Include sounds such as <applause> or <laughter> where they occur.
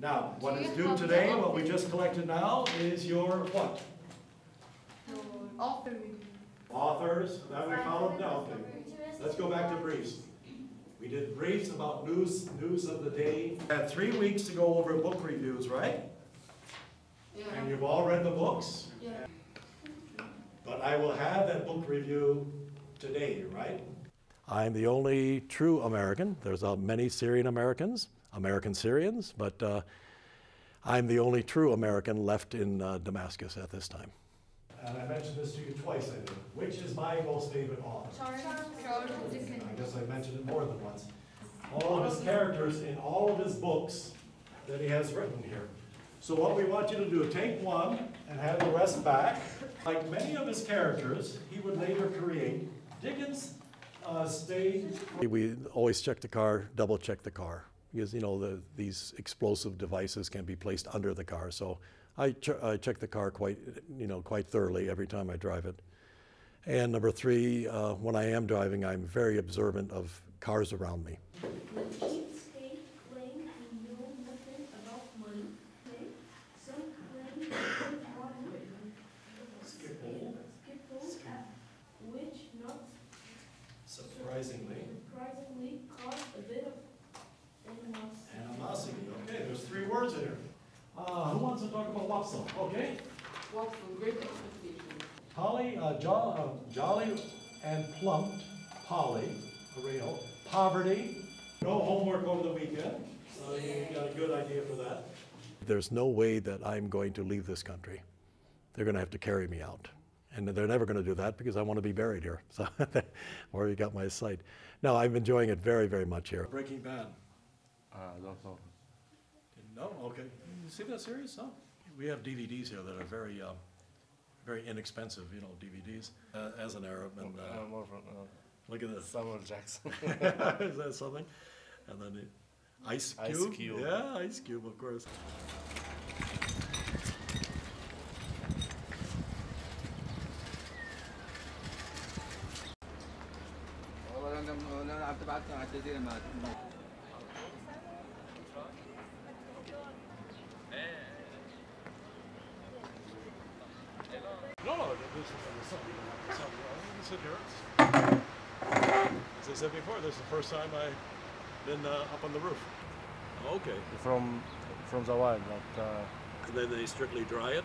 Now, what is due today, what we just collected now, is your what? Author. Authors, that we followed, no, okay. Let's go back to briefs. We did briefs about news, news of the day. Had three weeks to go over book reviews, right? Yeah. And you've all read the books? Yeah. But I will have that book review today, right? I'm the only true American. There's uh, many Syrian Americans, American Syrians, but uh, I'm the only true American left in uh, Damascus at this time. And I mentioned this to you twice, I think. Which is my most favorite author? Charles, Charles Dickens. I guess I mentioned it more than once. All of his characters in all of his books that he has written here. So what we want you to do, take one and have the rest back. Like many of his characters, he would later create. Dickens uh, stayed. We always check the car, double check the car, because you know the, these explosive devices can be placed under the car. So I, ch- I check the car quite, you know, quite thoroughly every time I drive it. And number three, uh, when I am driving, I'm very observant of cars around me. When kids say claim he know nothing about money, okay? Some claim he don't want it. Skip Skip over, uh, which not Surprisingly. surprisingly caused a bit of animosity. Animosity, okay, there's three words in here. Uh, who wants to talk about Wapsum? Okay. What great expectations. Polly, uh, jo- uh, jolly and plumped, Polly, real, poverty, no homework over the weekend, so you got a good idea for that. There's no way that I'm going to leave this country. They're gonna have to carry me out. And they're never gonna do that because I wanna be buried here, <laughs> so, where you got my site. No, I'm enjoying it very, very much here. Breaking Bad. Uh, I don't know. No, okay. You see that series? No? We have DVDs here that are very, um, very inexpensive, you know, DVDs, uh, as an Arab, and, uh, Uh, more from uh, look at this. Samuel Jackson. <laughs> Is that something? And then the Ice Ice Cube? Cube. Yeah, Ice Cube, of course. Wala nang wala na at at at din naman. No, no, this is, this is, this is, sit here. As I said before, this is the first time I've been, uh, up on the roof. Okay. from from the wild, but uh, And then they strictly dry it?